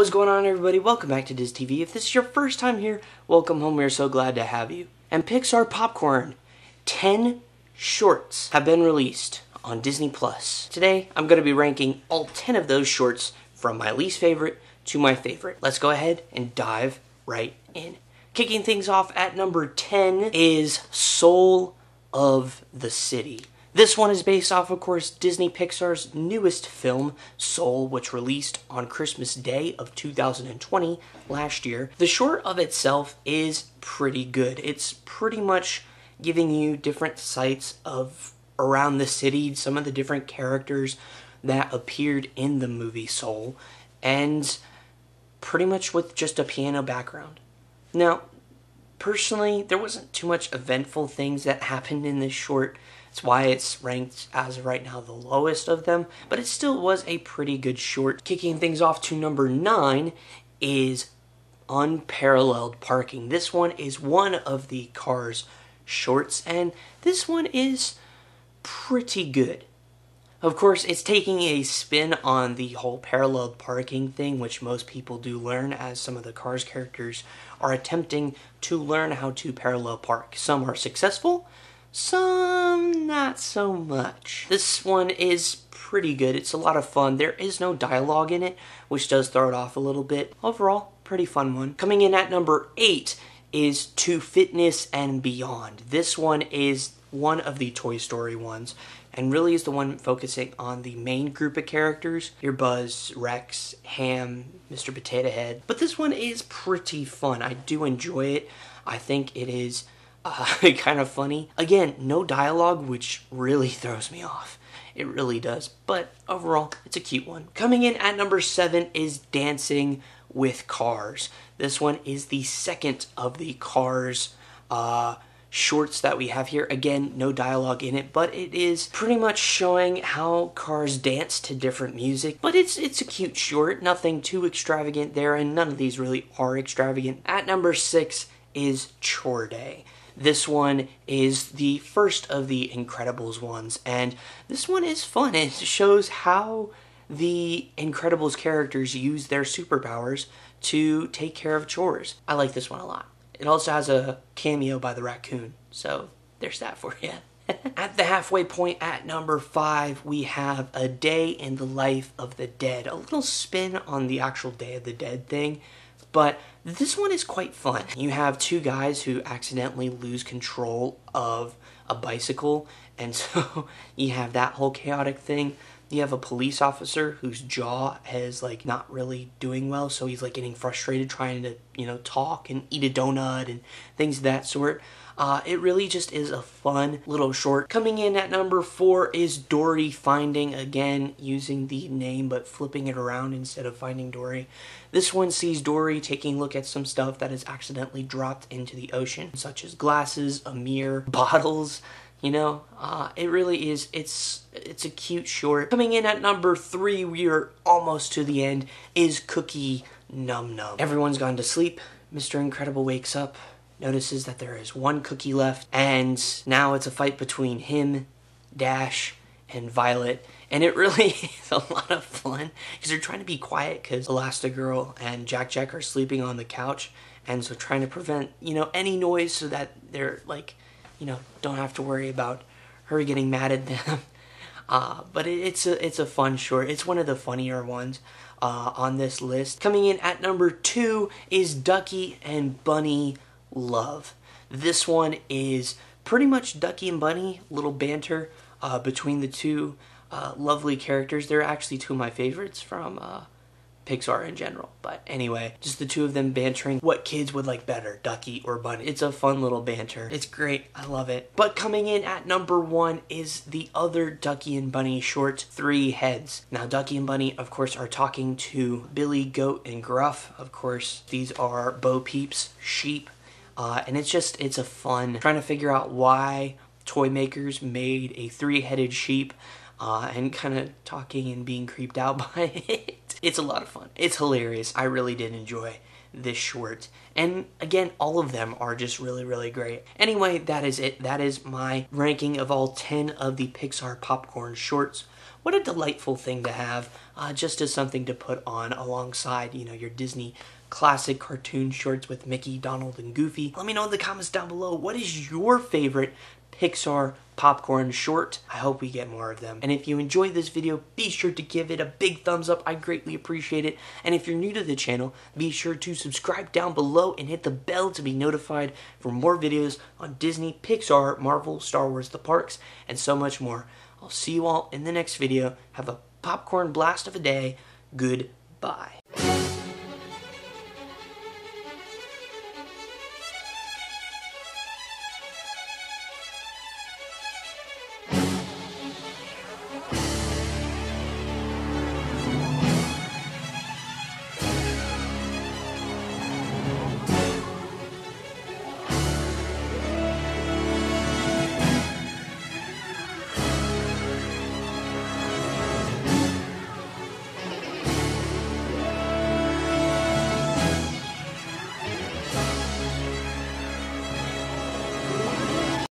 What's going on, everybody? Welcome back to Dis TV. If this is your first time here, welcome home. We're so glad to have you. And Pixar Popcorn 10 shorts have been released on Disney Plus. Today, I'm going to be ranking all 10 of those shorts from my least favorite to my favorite. Let's go ahead and dive right in. Kicking things off at number 10 is Soul of the City. This one is based off, of course, Disney Pixar's newest film, Soul, which released on Christmas Day of 2020 last year. The short of itself is pretty good. It's pretty much giving you different sights of around the city, some of the different characters that appeared in the movie Soul, and pretty much with just a piano background. Now, personally, there wasn't too much eventful things that happened in this short. It's why it's ranked as of right now the lowest of them, but it still was a pretty good short. Kicking things off to number nine is Unparalleled Parking. This one is one of the Cars shorts, and this one is pretty good. Of course, it's taking a spin on the whole parallel parking thing, which most people do learn as some of the Cars characters are attempting to learn how to parallel park. Some are successful, some not so much. This one is pretty good. It's a lot of fun. There is no dialogue in it, which does throw it off a little bit. Overall, pretty fun one. Coming in at number 8 is To Fitness and Beyond. This one is one of the Toy Story ones and really is the one focusing on the main group of characters your Buzz, Rex, Ham, Mr. Potato Head. But this one is pretty fun. I do enjoy it. I think it is uh, kind of funny. Again, no dialogue, which really throws me off. It really does. But overall, it's a cute one. Coming in at number seven is Dancing with Cars. This one is the second of the Cars uh, shorts that we have here. Again, no dialogue in it, but it is pretty much showing how cars dance to different music. But it's it's a cute short, nothing too extravagant there, and none of these really are extravagant. At number six is Chore Day. This one is the first of the Incredibles ones, and this one is fun. It shows how the Incredibles characters use their superpowers to take care of chores. I like this one a lot. It also has a cameo by the raccoon, so there's that for you. at the halfway point at number five, we have A Day in the Life of the Dead. A little spin on the actual Day of the Dead thing, but this one is quite fun. You have two guys who accidentally lose control of a bicycle, and so you have that whole chaotic thing. You have a police officer whose jaw is like not really doing well, so he's like getting frustrated trying to, you know, talk and eat a donut and things of that sort. Uh, it really just is a fun little short. Coming in at number four is Dory Finding, again, using the name but flipping it around instead of Finding Dory. This one sees Dory taking a look at some stuff that is accidentally dropped into the ocean, such as glasses, a mirror, bottles, you know, uh, it really is. It's it's a cute short. Coming in at number three, we are almost to the end. Is Cookie Num Num? Everyone's gone to sleep. Mr. Incredible wakes up, notices that there is one cookie left, and now it's a fight between him, Dash, and Violet. And it really is a lot of fun because they're trying to be quiet because Elastigirl and Jack Jack are sleeping on the couch, and so trying to prevent you know any noise so that they're like you know, don't have to worry about her getting mad at them. Uh, but it, it's a it's a fun short. It's one of the funnier ones uh, on this list. Coming in at number two is Ducky and Bunny Love. This one is pretty much Ducky and Bunny, little banter uh, between the two uh, lovely characters. They're actually two of my favorites from uh, Pixar in general. But anyway, just the two of them bantering what kids would like better, Ducky or Bunny. It's a fun little banter. It's great. I love it. But coming in at number one is the other Ducky and Bunny short, Three Heads. Now, Ducky and Bunny, of course, are talking to Billy, Goat, and Gruff. Of course, these are Bo Peep's sheep. Uh, and it's just, it's a fun trying to figure out why toy makers made a three-headed sheep uh, and kind of talking and being creeped out by it. It's a lot of fun. It's hilarious. I really did enjoy this short. And again, all of them are just really, really great. Anyway, that is it. That is my ranking of all 10 of the Pixar popcorn shorts. what a delightful thing to have, uh, just as something to put on alongside, you know, your Disney classic cartoon shorts with Mickey, Donald, and Goofy. Let me know in the comments down below, what is your favorite Pixar popcorn short. I hope we get more of them. And if you enjoyed this video, be sure to give it a big thumbs up. I greatly appreciate it. And if you're new to the channel, be sure to subscribe down below and hit the bell to be notified for more videos on Disney, Pixar, Marvel, Star Wars, the parks, and so much more. I'll see you all in the next video. Have a popcorn blast of a day. Goodbye.